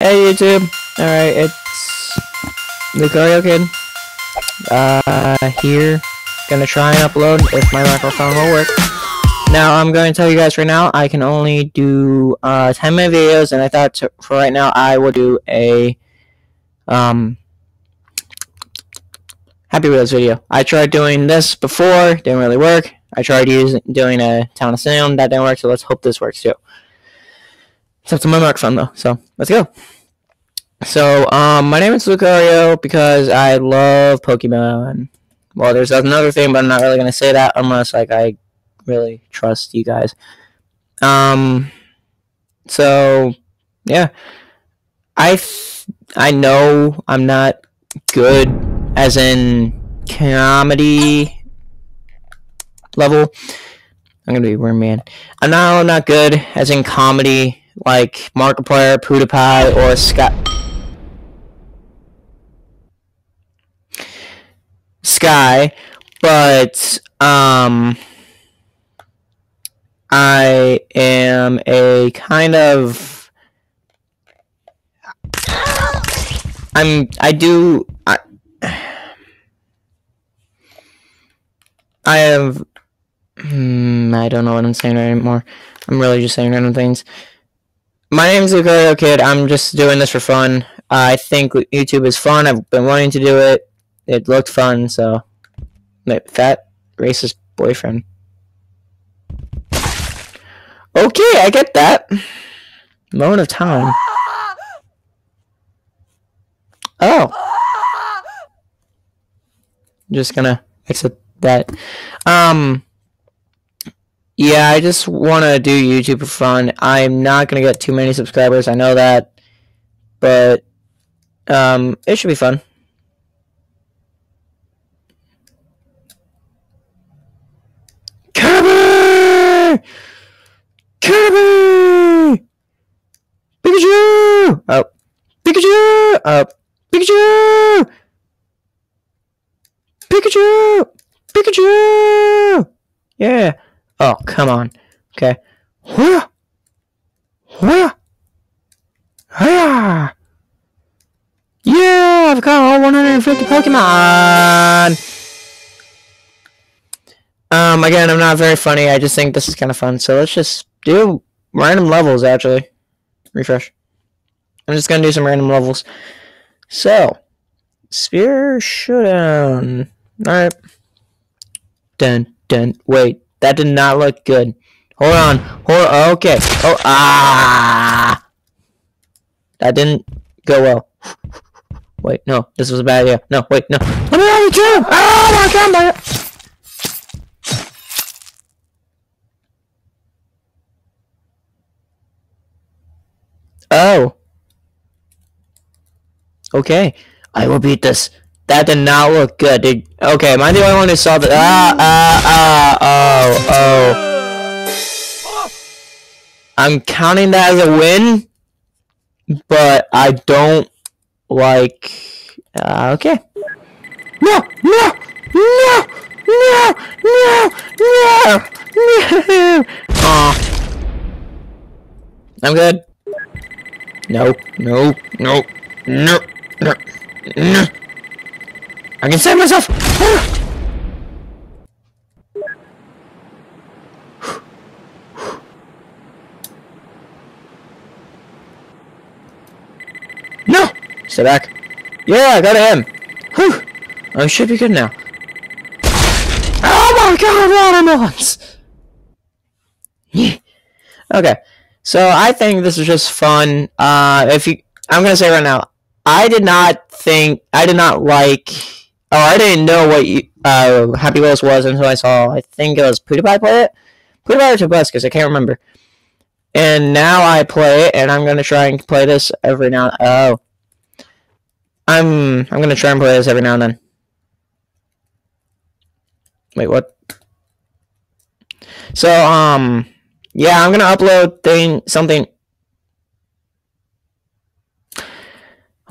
Hey YouTube! Alright, it's the Lucario Kid. Uh, here. Gonna try and upload if my microphone will work. Now, I'm going to tell you guys right now, I can only do uh, 10 minute videos, and I thought to, for right now I will do a um, Happy Wheels video. I tried doing this before, didn't really work. I tried using doing a Town of Sound, that didn't work, so let's hope this works too. To my microphone though, so let's go. So, um, my name is Lucario because I love Pokemon. Well, there's another thing, but I'm not really gonna say that unless like I really trust you guys. Um, so yeah, I I know I'm not good as in comedy level. I'm gonna be weird Man. I know I'm not good as in comedy like Markiplier, PewDiePie, or Scott. Sky, but um, I am a kind of I'm I do I I have hmm, I don't know what I'm saying anymore. I'm really just saying random things. My name is Lucario Kid. I'm just doing this for fun. I think YouTube is fun. I've been wanting to do it. It looked fun, so fat racist boyfriend. Okay, I get that. Moment of time. Oh. Just gonna accept that. Um. Yeah, I just want to do YouTube for fun. I'm not going to get too many subscribers, I know that. But, um, it should be fun. Kirby! Kirby! Pikachu! Oh. Pikachu! Oh. Pikachu! Pikachu! Pikachu! Yeah. Oh, come on. Okay. Where? Where? Yeah! Yeah! I've got all 150 Pokemon! Um, again, I'm not very funny. I just think this is kind of fun. So let's just do random levels, actually. Refresh. I'm just going to do some random levels. So, Sphere Showdown. Alright. Dun, dun. Wait. That did not look good. Hold on. Hold on. Okay. Oh, ah! That didn't go well. Wait, no. This was a bad idea. No, wait, no. Let me out of the gym! Oh my god, my... Oh. Okay. I will beat this. That did not look good. Did, okay, am I the only one who saw that? Ah, ah, ah, oh, oh. I'm counting that as a win, but I don't like. Uh, okay. No, no, no, no, no, no, no. Aw. I'm good. No, no, no, no, no, no. I can save myself! no! Stay back. Yeah, I got him. Whew. I should be good now. Oh my god, watermelons! okay. So I think this is just fun. Uh, if you, I'm gonna say right now, I did not think, I did not like Oh, I didn't know what you, uh, Happy Wheels was until I saw, I think it was PewDiePie play it? PewDiePie or Tobuscus, because I can't remember. And now I play it, and I'm going to try and play this every now Oh. I'm, I'm going to try and play this every now and then. Wait, what? So, um, yeah, I'm going to upload thing, something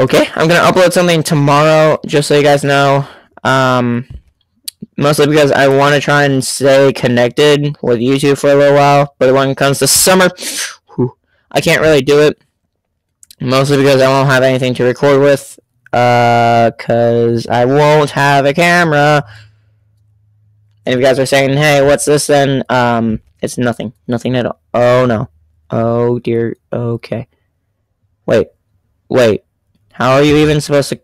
Okay, I'm gonna upload something tomorrow, just so you guys know. Um, mostly because I want to try and stay connected with YouTube for a little while. But when it comes to summer, whew, I can't really do it. Mostly because I won't have anything to record with. Uh, cause I won't have a camera. And if you guys are saying, hey, what's this then? Um, it's nothing. Nothing at all. Oh, no. Oh, dear. Okay. Wait. Wait. How are you even supposed to...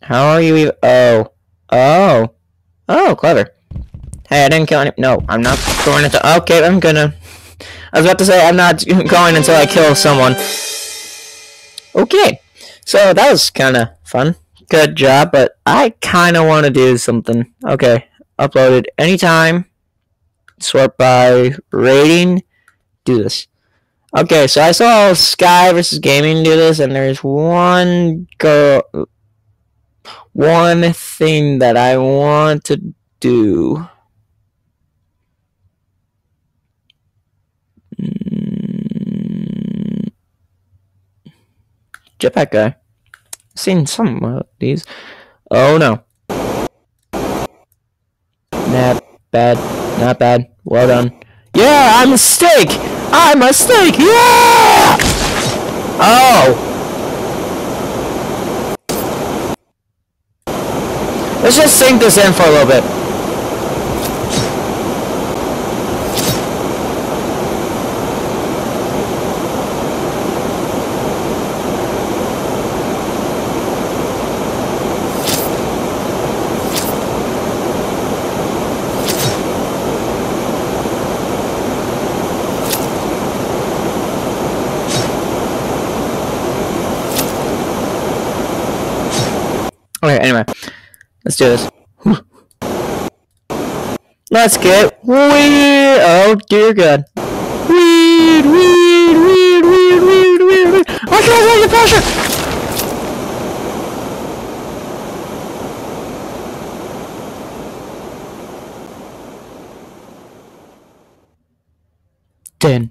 How are you even... Oh. Oh. Oh, clever. Hey, I didn't kill any... No, I'm not going into... Okay, I'm gonna... I was about to say I'm not going until I kill someone. Okay. So, that was kind of fun. Good job, but I kind of want to do something. Okay. Uploaded anytime. Sort by rating. Do this. Okay, so I saw Sky versus Gaming do this, and there's one girl, one thing that I want to do. Mm. Jetpack guy. Seen some of these. Oh no. Not bad. Not bad. Well done. Yeah, I'm a steak! I'm a steak! Yeah! Oh! Let's just sink this in for a little bit. Let's do this. Let's get weird. Oh dear God. Weird, weird, weird, weird, weird, weird, weird. I can't hold the pressure. Ten.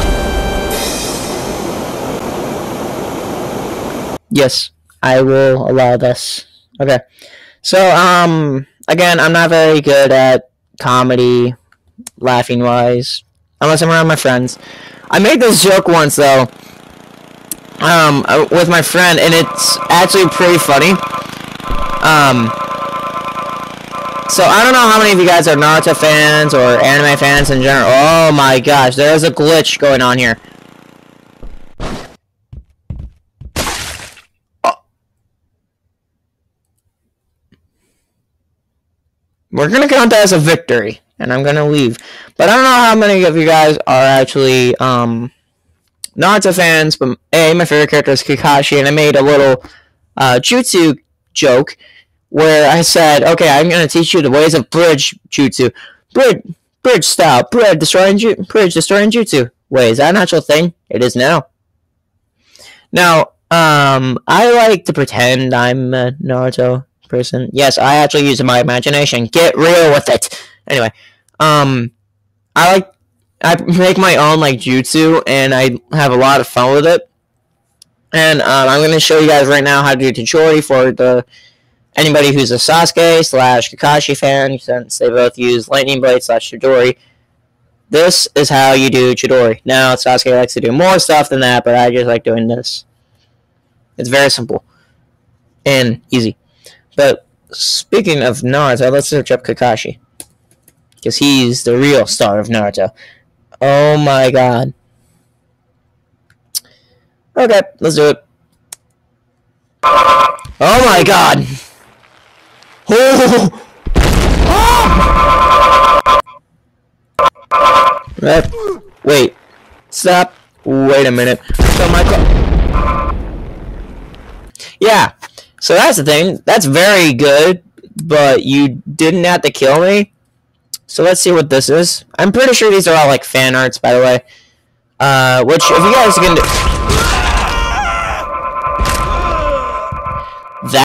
Yes, I will allow this. Okay. So, um, again, I'm not very good at comedy, laughing wise, unless I'm around my friends. I made this joke once, though, um, with my friend, and it's actually pretty funny. Um, so I don't know how many of you guys are Naruto fans or anime fans in general. Oh my gosh, there's a glitch going on here. We're gonna count that as a victory, and I'm gonna leave. But I don't know how many of you guys are actually um, Naruto fans. But a my favorite character is Kakashi, and I made a little uh, jutsu joke where I said, "Okay, I'm gonna teach you the ways of bridge jutsu, bridge bridge style, bridge destroying ju- bridge destroying jutsu." Wait, is that an actual thing? It is now. Now, um, I like to pretend I'm uh, Naruto person. Yes, I actually use my imagination. Get real with it. Anyway, um, I like I make my own like jutsu, and I have a lot of fun with it. And um, I'm going to show you guys right now how to do Chidori for the anybody who's a Sasuke slash Kakashi fan, since they both use Lightning Blade slash Chidori. This is how you do Chidori. Now, Sasuke likes to do more stuff than that, but I just like doing this. It's very simple and easy. But speaking of Naruto, let's search up Kakashi. Because he's the real star of Naruto. Oh my god. Okay, let's do it. Oh my god! Oh! oh! Wait. Stop. Wait a minute. So my Yeah, so that's the thing. That's very good, but you didn't have to kill me. So let's see what this is. I'm pretty sure these are all like fan arts, by the way. Uh, which if you guys can do.